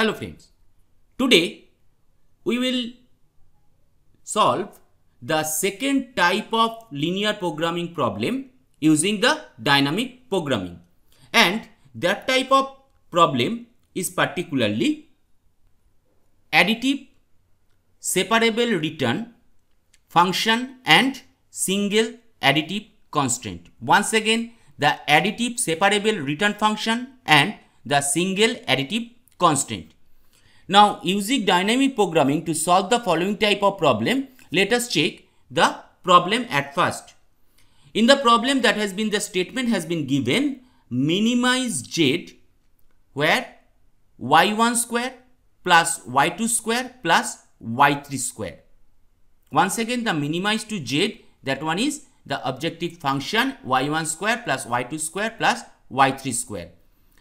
Hello friends, today we will solve the second type of linear programming problem using the dynamic programming and that type of problem is particularly additive separable return function and single additive constraint. Once again the additive separable return function and the single additive constraint. Now using dynamic programming to solve the following type of problem, let us check the problem at first. In the problem that has been the statement has been given minimize z where y1 square plus y2 square plus y3 square. Once again the minimize to z that one is the objective function y1 square plus y2 square plus y3 square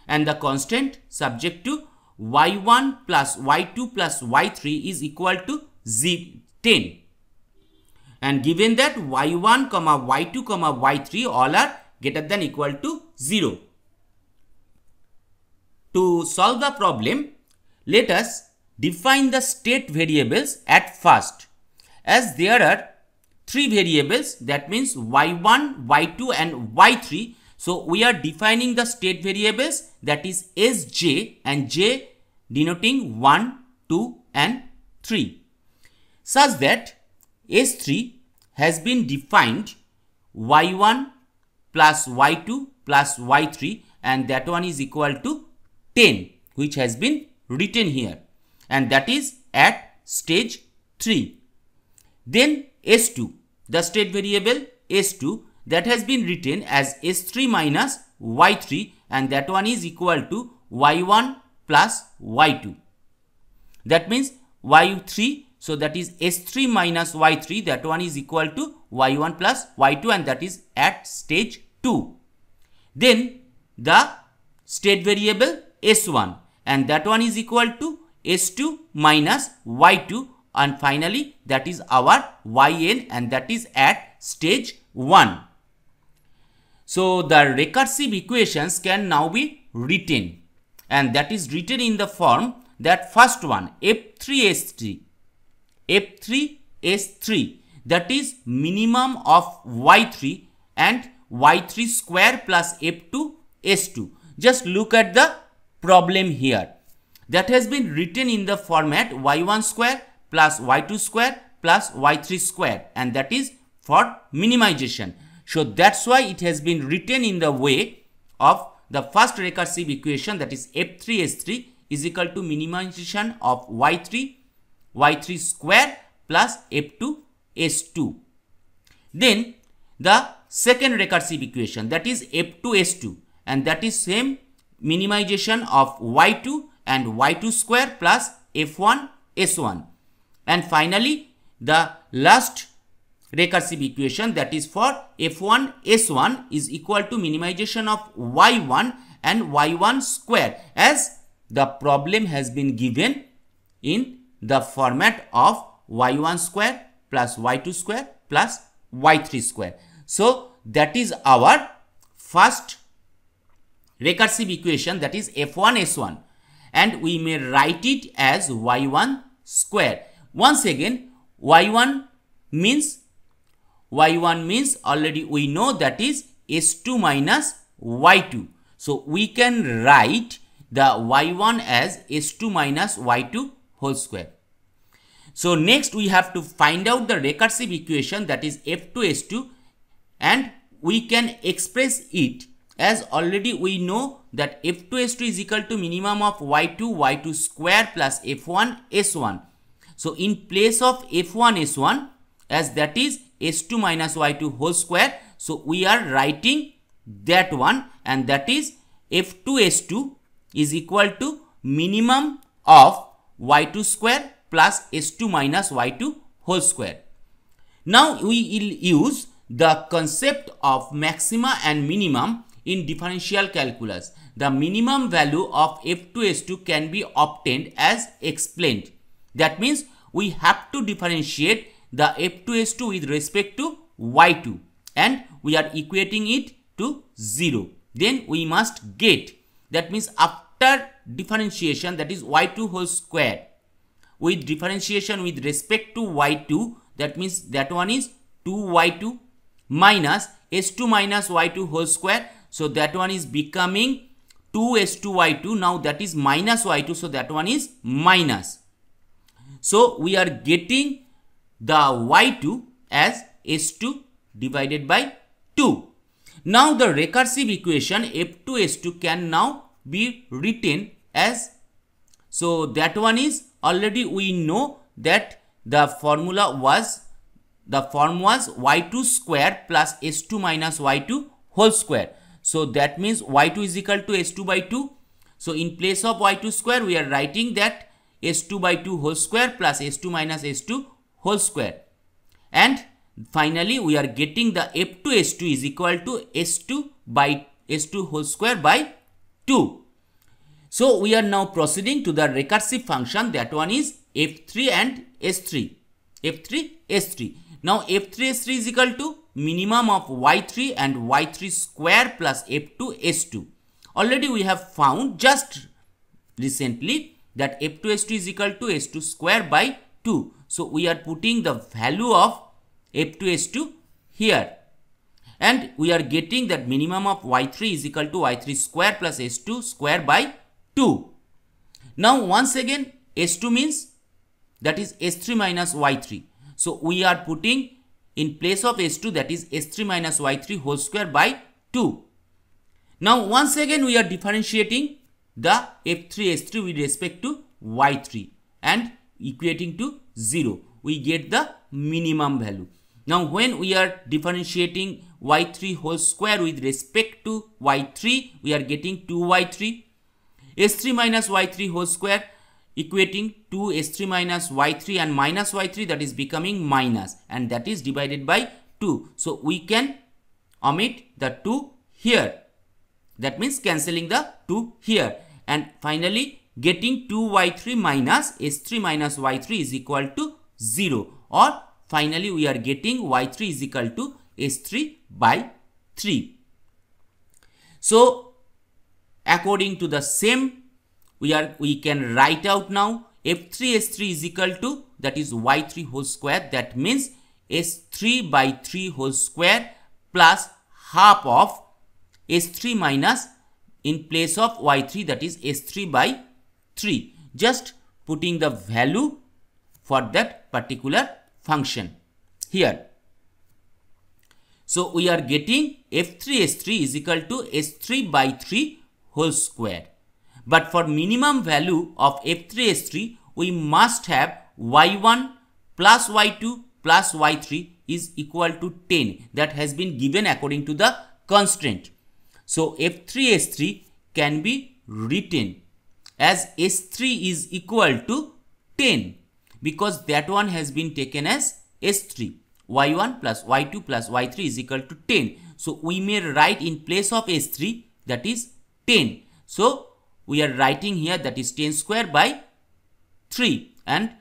and the constant subject to y1 plus y2 plus y3 is equal to z 10 and given that y1 comma y2 comma y3 all are greater than equal to 0. To solve the problem, let us define the state variables at first. As there are three variables that means y1, y2 and y3. So we are defining the state variables that is sj and j denoting 1, 2 and 3 such that S3 has been defined y1 plus y2 plus y3 and that one is equal to 10 which has been written here and that is at stage 3. Then S2 the state variable S2 that has been written as S3 minus y3 and that one is equal to y1 plus y2. That means y3 so that is S3 minus Y3 that one is equal to Y1 plus Y2 and that is at stage 2. Then the state variable S1 and that one is equal to S2 minus Y2 and finally that is our Yn and that is at stage 1. So the recursive equations can now be written and that is written in the form that first one F3S3 F3 S3 that is minimum of Y3 and Y3 square plus F2 S2. Just look at the problem here. That has been written in the format Y1 square plus Y2 square plus Y3 square and that is for minimization. So that's why it has been written in the way of the first recursive equation that is F3 S3 is equal to minimization of Y3 y3 square plus f2 s2. Then the second recursive equation that is f2 s2 and that is same minimization of y2 and y2 square plus f1 s1 and finally the last recursive equation that is for f1 s1 is equal to minimization of y1 and y1 square as the problem has been given in the format of y1 square plus y2 square plus y3 square. So that is our first recursive equation that is f1 s1 and we may write it as y1 square. Once again y1 means y1 means already we know that is s2 minus y2. So we can write the y1 as s2 minus y2 whole square. So next we have to find out the recursive equation that is f2s2 and we can express it as already we know that f2s2 is equal to minimum of y2 y2 square plus f1 s1. So in place of f1 s1 as that is s2 minus y2 whole square so we are writing that one and that is f2 s2 is equal to minimum of y2 square plus s2 minus y2 whole square. Now we will use the concept of maxima and minimum in differential calculus. The minimum value of f2 s2 can be obtained as explained. That means we have to differentiate the f2 s2 with respect to y2 and we are equating it to 0. Then we must get that means after differentiation that is y2 whole square with differentiation with respect to y2 that means that one is 2y2 minus s2 minus y2 whole square. So that one is becoming 2s2y2 now that is minus y2 so that one is minus. So we are getting the y2 as s2 divided by 2 now the recursive equation f2s2 can now be written as so that one is already we know that the formula was the form was y2 square plus s2 minus y2 whole square. So that means y2 is equal to s2 by 2. So in place of y2 square we are writing that s2 by 2 whole square plus s2 minus s2 whole square. And finally we are getting the f2 s2 is equal to s2 by s2 whole square by 2. So we are now proceeding to the recursive function that one is f3 and s3. f3 s3. Now f3 s3 is equal to minimum of y3 and y3 square plus f2 s2. Already we have found just recently that f2 s2 is equal to s2 square by 2. So we are putting the value of f2 s2 here and we are getting that minimum of y3 is equal to y3 square plus s2 square by 2. Now once again S2 means that is S3 minus Y3. So we are putting in place of S2 that is S3 minus Y3 whole square by 2. Now once again we are differentiating the F3 S3 with respect to Y3 and equating to 0. We get the minimum value. Now when we are differentiating y3 whole square with respect to y3 we are getting 2y3 s3 minus y3 whole square equating to s3 minus y3 and minus y3 that is becoming minus and that is divided by 2. So we can omit the 2 here. That means cancelling the 2 here and finally getting 2y3 minus s3 minus y3 is equal to 0 or finally we are getting y3 is equal to s3 by 3. So according to the same we are we can write out now f3 s3 is equal to that is y3 whole square that means s3 by 3 whole square plus half of s3 minus in place of y3 that is s3 by 3 just putting the value for that particular function here so we are getting f3 s3 is equal to s3 by 3 whole square. But for minimum value of f3s3, we must have y1 plus y2 plus y3 is equal to 10 that has been given according to the constraint. So f3s3 can be written as s3 is equal to 10 because that one has been taken as s3 y1 plus y2 plus y3 is equal to 10 so we may write in place of s3 that is 10. So we are writing here that is 10 square by 3 and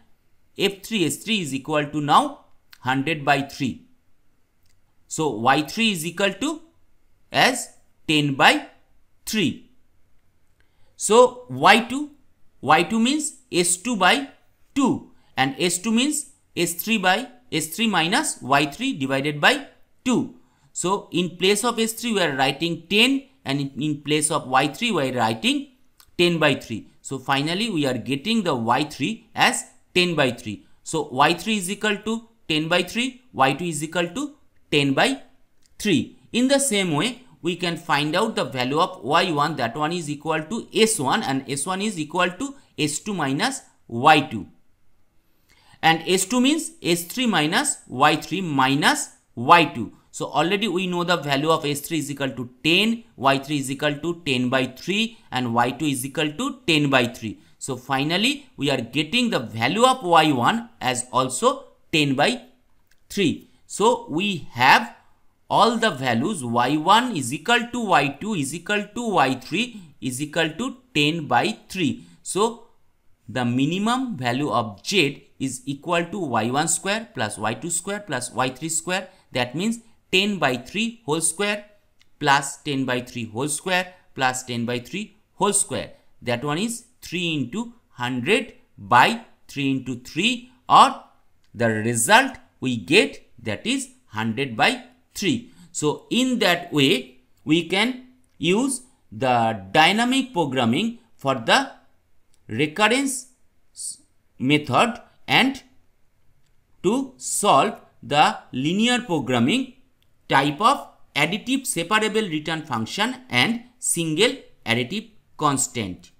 F3S3 is equal to now 100 by 3. So Y3 is equal to as 10 by 3. So Y2, Y2 means S2 by 2 and S2 means S3 by S3 minus Y3 divided by 2. So in place of S3 we are writing 10 and in, place of y3 we are writing 10 by 3. So finally we are getting the y3 as 10 by 3. So y3 is equal to 10 by 3, y2 is equal to 10 by 3. In the same way, we can find out the value of y1 that one is equal to s1 and s1 is equal to s2 minus y2. And s2 means s3 minus y3 minus y2. So already we know the value of S3 is equal to 10, Y3 is equal to 10 by 3 and Y2 is equal to 10 by 3. So finally we are getting the value of Y1 as also 10 by 3. So we have all the values Y1 is equal to Y2 is equal to Y3 is equal to 10 by 3. So the minimum value of Z is equal to Y1 square plus Y2 square plus Y3 square. That means 10 by 3 whole square plus 10 by 3 whole square plus 10 by 3 whole square. that one is 3 into 100 by 3 into 3 or the result we get that is 100 by 3. So, in that way we can use the dynamic programming for the recurrence method and to solve the linear programming type of additive separable return function and single additive constraint.